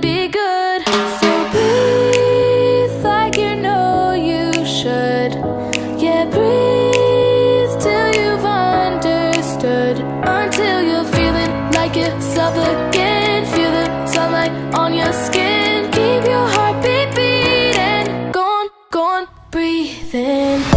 be good. So breathe like you know you should. Yeah, breathe till you've understood. Until you're feeling like yourself again. Feel the sunlight on your skin. Keep your heartbeat beating. Go on, go on, breathe in.